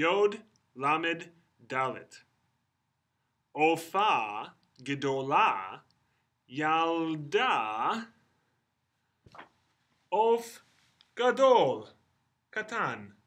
Yod Lamed Dalit. Ofa Gedola Yalda Of Gadol Katan.